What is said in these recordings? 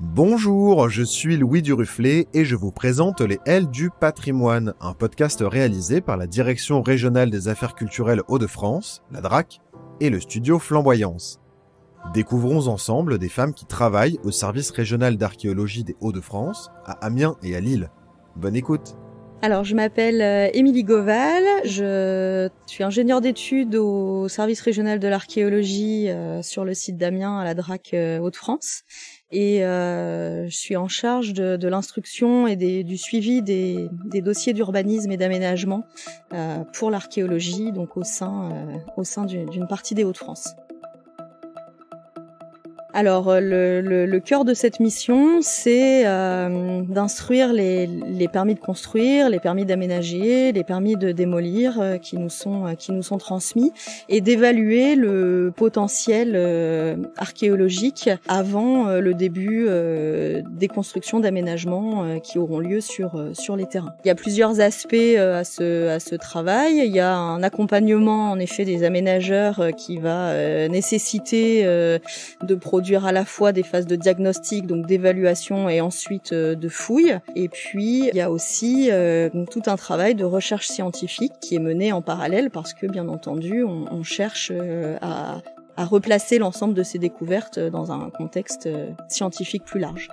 Bonjour, je suis Louis Duruflé et je vous présente Les L du patrimoine, un podcast réalisé par la Direction régionale des affaires culturelles Hauts-de-France, la DRAC, et le studio Flamboyance. Découvrons ensemble des femmes qui travaillent au service régional d'archéologie des Hauts-de-France, à Amiens et à Lille. Bonne écoute alors, je m'appelle euh, Émilie Goval, je suis ingénieure d'études au service régional de l'archéologie euh, sur le site d'Amiens à la DRAC euh, Hauts-de-France et je suis en charge de, l'instruction et du suivi des, dossiers d'urbanisme et d'aménagement pour l'archéologie, donc au sein, au sein d'une partie des Hauts-de-France. Alors euh, le, le, cœur de cette mission, c'est euh, d'instruire les, les, permis de construire, les permis d'aménager, les permis de démolir euh, qui nous sont qui nous sont transmis et d'évaluer le potentiel archéologique avant le début des constructions d'aménagement qui auront lieu sur sur les terrains. Il y a plusieurs aspects à ce à ce travail. Il y a un accompagnement en effet des aménageurs qui va nécessiter de produire à la fois des phases de diagnostic, donc d'évaluation et ensuite euh, de fouille. Et puis il y a aussi euh, tout un travail de recherche scientifique qui est mené en parallèle parce que bien entendu on, cherche euh, à replacer l'ensemble de ces découvertes dans un contexte scientifique plus large.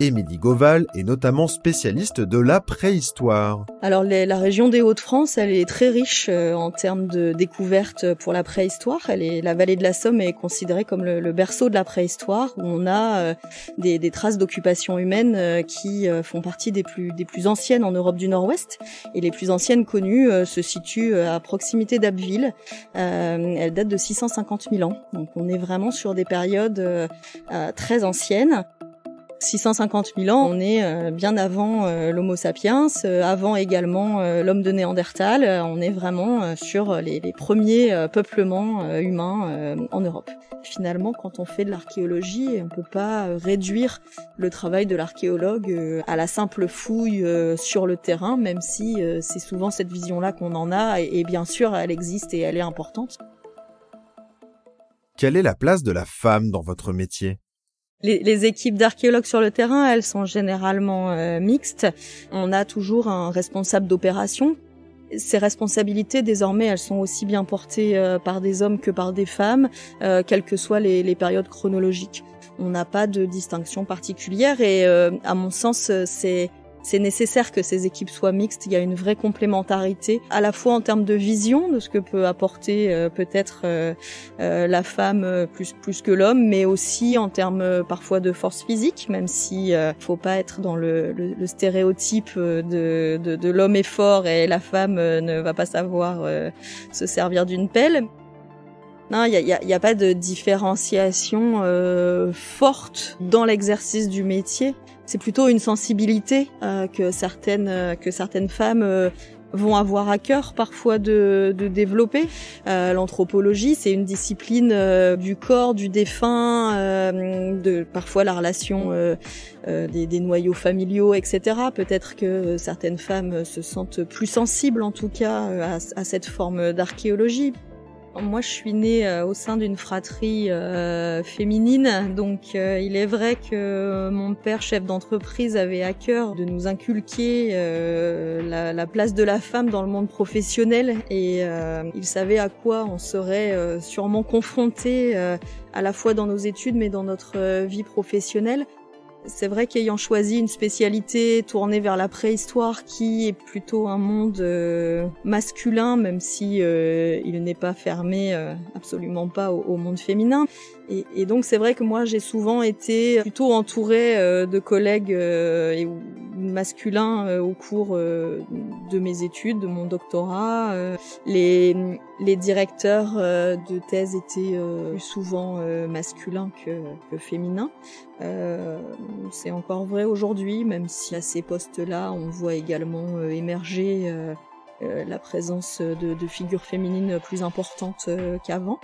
Émilie Goval est notamment spécialiste de la préhistoire. Alors la région des Hauts-de-France, elle est très riche euh, en termes de découvertes pour la préhistoire. Elle est, la vallée de la Somme est considérée comme le, berceau de la préhistoire, où on a euh, des, traces d'occupation humaine euh, qui font partie des plus, des plus anciennes en Europe du Nord-Ouest. Et les plus anciennes connues se situent à proximité d'Abbeville. elles datent de 650 000 ans. Donc on est vraiment sur des périodes très anciennes. 650 000 ans, on est euh, bien avant euh, l'Homo sapiens, euh, avant également l'homme de Néandertal. On est vraiment sur les, premiers peuplements humains en Europe. Finalement, quand on fait de l'archéologie, on peut pas réduire le travail de l'archéologue à la simple fouille sur le terrain, même si c'est souvent cette vision-là qu'on en a, et bien sûr, elle existe et elle est importante. Quelle est la place de la femme dans votre métier? Les, équipes d'archéologues sur le terrain, elles sont généralement euh, mixtes. On a toujours un responsable d'opération. Ces responsabilités, désormais, elles sont aussi bien portées euh, par des hommes que par des femmes, euh, quelles que soient les, les périodes chronologiques. On n'a pas de distinction particulière et, à mon sens, c'est c'est nécessaire que ces équipes soient mixtes. Il y a une vraie complémentarité, à la fois en termes de vision de ce que peut apporter euh, peut-être euh, euh, la femme plus plus que l'homme, mais aussi en termes parfois de force physique, même si faut pas être dans le, le, stéréotype de, de, de l'homme est fort et la femme ne va pas savoir se servir d'une pelle. Non, il n'y a, a, pas de différenciation forte dans l'exercice du métier c'est plutôt une sensibilité euh, que certaines euh, que certaines femmes euh, vont avoir à cœur parfois de, de développer. L'anthropologie, c'est une discipline du corps, du défunt, de parfois la relation des, des, noyaux familiaux, etc. Peut-être que certaines femmes se sentent plus sensibles, en tout cas, à, à cette forme d'archéologie. Moi, je suis née euh, au sein d'une fratrie euh, féminine, donc euh, il est vrai que mon père, chef d'entreprise, avait à cœur de nous inculquer la, la, place de la femme dans le monde professionnel, et il savait à quoi on serait sûrement confronté à la fois dans nos études, mais dans notre vie professionnelle. C'est vrai qu'ayant choisi une spécialité tournée vers la préhistoire, qui est plutôt un monde euh, masculin, même si euh, il n'est pas fermé euh, absolument pas au, monde féminin. Et, donc c'est vrai que moi j'ai souvent été plutôt entourée de collègues et masculins au cours de mes études, de mon doctorat. les, les directeurs de thèse étaient souvent masculins que, féminins. Euh, c'est encore vrai aujourd'hui, même si à ces postes-là, on voit également euh, émerger euh, la présence de, figures féminines plus importantes qu'avant.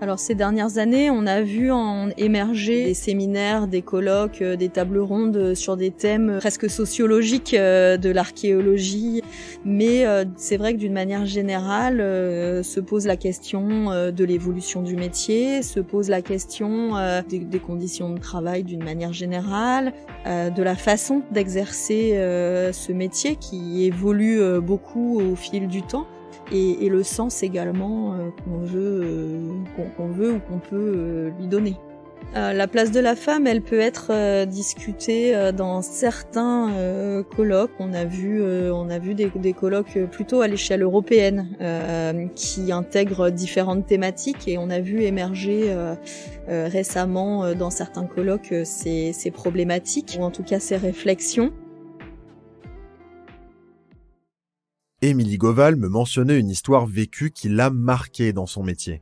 Alors ces dernières années, on a vu émerger des séminaires, des colloques, euh, des tables rondes sur des thèmes presque sociologiques euh, de l'archéologie, mais euh, c'est vrai que d'une manière générale se pose la question de l'évolution du métier, se pose la question des, conditions de travail d'une manière générale, de la façon d'exercer ce métier qui évolue beaucoup au fil du temps et, et le sens également euh, qu'on veut, euh, qu'on veut ou qu'on peut euh, lui donner. la place de la femme, elle peut être discutée dans certains colloques. On a vu, on a vu des, des colloques plutôt à l'échelle européenne qui intègrent différentes thématiques et on a vu émerger récemment dans certains colloques ces, ces problématiques ou en tout cas ces réflexions. Émilie Goval me mentionnait une histoire vécue qui l'a marquée dans son métier.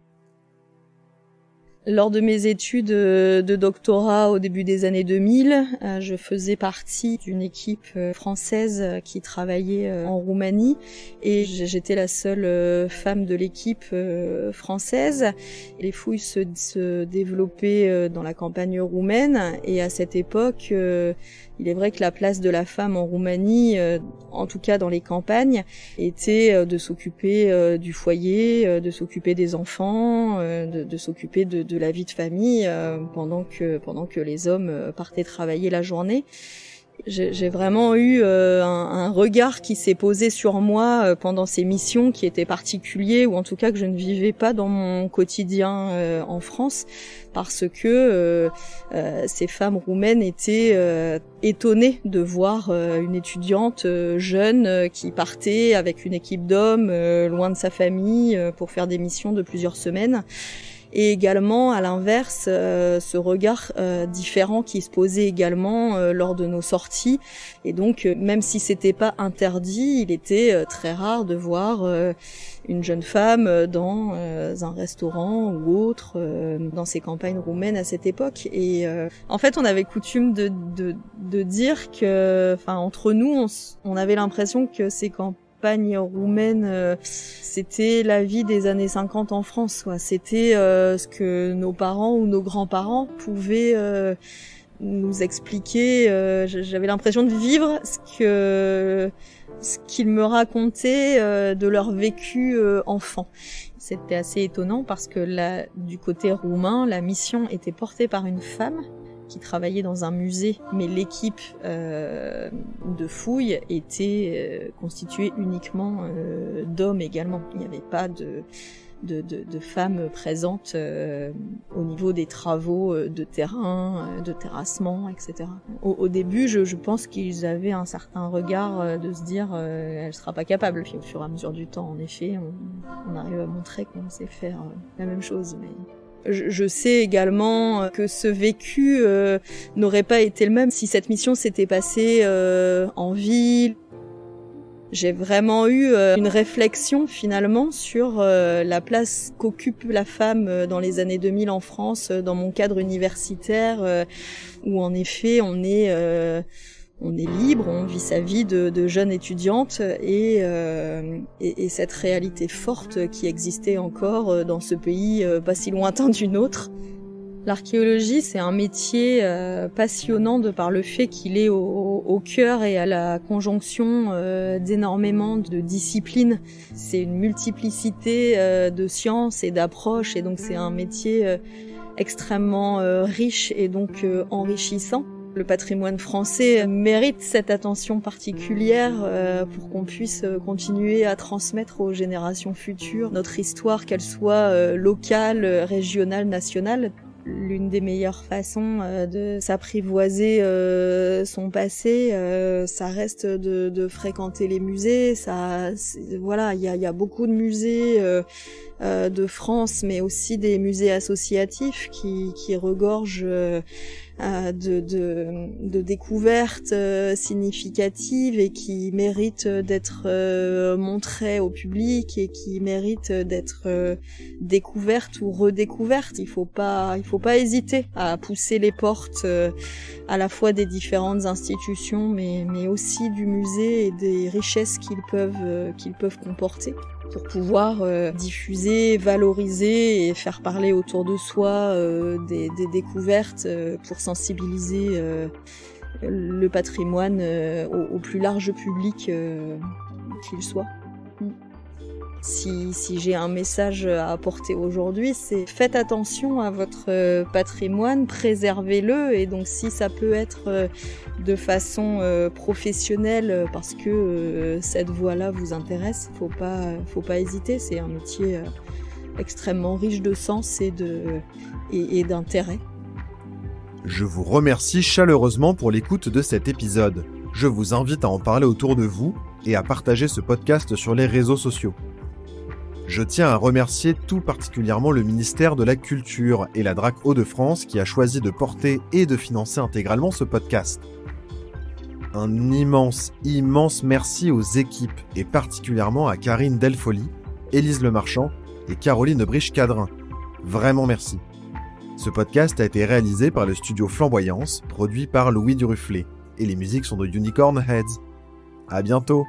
Lors de mes études euh, de doctorat au début des années 2000, euh, je faisais partie d'une équipe euh, française qui travaillait en Roumanie et j'étais la seule femme de l'équipe française. Les fouilles se, se, développaient dans la campagne roumaine et à cette époque, il est vrai que la place de la femme en Roumanie, en tout cas dans les campagnes, était de s'occuper du foyer, de s'occuper des enfants, de, s'occuper de, de la vie de famille euh, pendant que pendant que les hommes euh, partaient travailler la journée. J'ai vraiment eu euh, un, regard qui s'est posé sur moi pendant ces missions qui étaient particuliers ou en tout cas que je ne vivais pas dans mon quotidien en France parce que ces femmes roumaines étaient étonnées de voir une étudiante jeune qui partait avec une équipe d'hommes loin de sa famille pour faire des missions de plusieurs semaines et également à l'inverse euh, ce regard euh, différent qui se posait également euh, lors de nos sorties. Et donc même si c'était pas interdit il était très rare de voir une jeune femme dans un restaurant ou autre dans ces campagnes roumaines à cette époque. Et en fait on avait coutume de, de, de dire que enfin entre nous on, on avait l'impression que ces campagnes roumaine, euh, c'était la vie des années 50 en France. C'était euh, ce que nos parents ou nos grands-parents pouvaient euh, nous expliquer. J'avais l'impression de vivre ce que ce qu'ils me racontaient de leur vécu enfant. C'était assez étonnant parce que là, du côté roumain, la mission était portée par une femme qui travaillait dans un musée, mais l'équipe euh, de fouilles était euh, constituée uniquement euh, d'hommes également. Il n'y avait pas de, femmes présentes au niveau des travaux de terrain, de terrassement, etc. Au, début, je, pense qu'ils avaient un certain regard de se dire elle sera pas capable. Au fur et à mesure du temps, en effet, on, arrive à montrer qu'on sait faire la même chose. Je, sais également euh, que ce vécu euh, n'aurait pas été le même si cette mission s'était passée euh, en ville. J'ai vraiment eu une réflexion finalement sur la place qu'occupe la femme dans les années 2000 en France, dans mon cadre universitaire, où en effet on est on est libre, on vit sa vie de, jeune étudiante et, euh, et, et, cette réalité forte qui existait encore euh, dans ce pays euh, pas si lointain du nôtre. L'archéologie, c'est un métier euh, passionnant de par le fait qu'il est au, cœur et à la conjonction d'énormément de disciplines. C'est une multiplicité de sciences et d'approches et donc c'est un métier extrêmement riche et donc enrichissant. Le patrimoine français mérite cette attention particulière euh, pour qu'on puisse euh, continuer à transmettre aux générations futures notre histoire, qu'elle soit euh, locale, régionale, nationale l'une des meilleures façons de s'apprivoiser son passé, ça reste de, fréquenter les musées. Ça, voilà, il y a, y a, beaucoup de musées de France, mais aussi des musées associatifs qui, qui regorgent euh, de, de, de, découvertes euh, significatives et qui méritent d'être euh, montrées au public et qui méritent d'être découvertes ou redécouvertes. Il faut pas, il faut pas hésiter à pousser les portes à la fois des différentes institutions, mais, mais aussi du musée et des richesses qu'ils peuvent, qu'ils peuvent comporter pour pouvoir diffuser, valoriser et faire parler autour de soi des, des, découvertes pour sensibiliser le patrimoine au, au, plus large public qu'il soit si, si j'ai un message à apporter aujourd'hui, c'est faites attention à votre euh, patrimoine, préservez-le et donc si ça peut être euh, de façon euh, professionnelle parce que cette voie-là vous intéresse, faut pas, faut pas hésiter. C'est un métier extrêmement riche de sens et de et, et d'intérêt. Je vous remercie chaleureusement pour l'écoute de cet épisode. Je vous invite à en parler autour de vous et à partager ce podcast sur les réseaux sociaux. Je tiens à remercier tout particulièrement le ministère de la Culture et la DRAC Hauts-de-France qui a choisi de porter et de financer intégralement ce podcast. Un immense, immense merci aux équipes et particulièrement à Karine Delfoli, Élise Lemarchand et Caroline Briche-Cadrin. Vraiment merci. Ce podcast a été réalisé par le studio Flamboyance, produit par Louis Duruflé, et les musiques sont de Unicorn Heads. À bientôt!